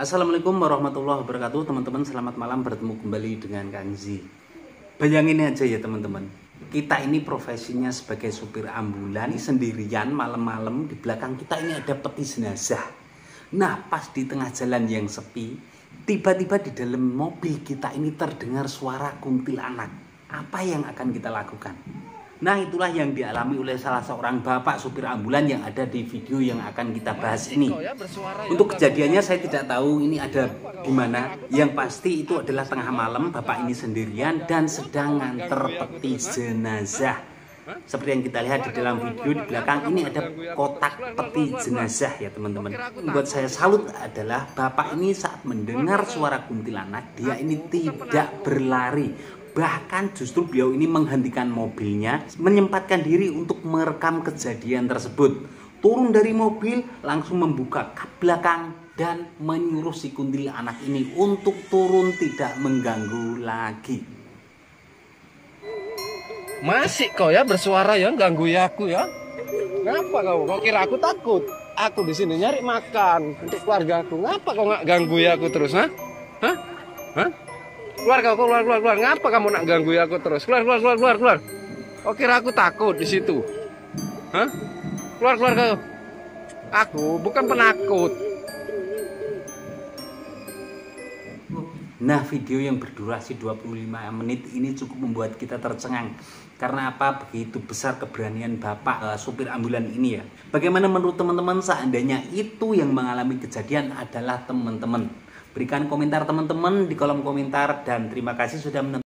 Assalamualaikum warahmatullahi wabarakatuh Teman-teman. Selamat malam bertemu kembali dengan Kang Z Bayangin aja ya teman-teman. Kita ini profesinya sebagai supir ambulan Sendirian malam-malam. Di belakang kita ini ada peti jenazah. Nah pas di tengah jalan yang sepi Tiba-tiba di dalam mobil kita ini terdengar suara kuntilanak. Apa yang akan kita lakukan? Nah itulah yang dialami oleh salah seorang bapak supir ambulan yang ada di video yang akan kita bahas ini. Untuk kejadiannya saya tidak tahu ini ada di mana. Yang pasti itu adalah tengah malam bapak ini sendirian dan sedang nganter peti jenazah. Seperti yang kita lihat di dalam video di belakang ini ada kotak peti jenazah ya teman-teman. Buat saya salut adalah bapak ini saat mendengar suara kuntilanak dia ini tidak berlari Bahkan justru beliau ini menghentikan mobilnya, menyempatkan diri untuk merekam kejadian tersebut. Turun dari mobil, langsung membuka kap belakang dan menyuruh si kuntil anak ini untuk turun tidak mengganggu lagi. Masih kau ya bersuara ya ganggu ya aku ya. Ngapa kau? Kau kira aku takut? Aku di sini nyari makan untuk keluarga aku. Ngapa kau nggak ganggu ya aku terus? Hah? Hah? Hah? Keluar kau, keluar, keluar, keluar. Ngapa kamu nak ganggu aku terus? Keluar, keluar, keluar, keluar, keluar. Oh kira aku takut di situ? Hah? Keluar, keluar kau. Aku bukan penakut. Nah video yang berdurasi 25 menit ini cukup membuat kita tercengang Karena apa? Begitu besar keberanian bapak uh, supir ambulan ini ya Bagaimana menurut teman-teman seandainya itu yang mengalami kejadian adalah teman-teman Berikan komentar teman-teman di kolom komentar dan terima kasih sudah menonton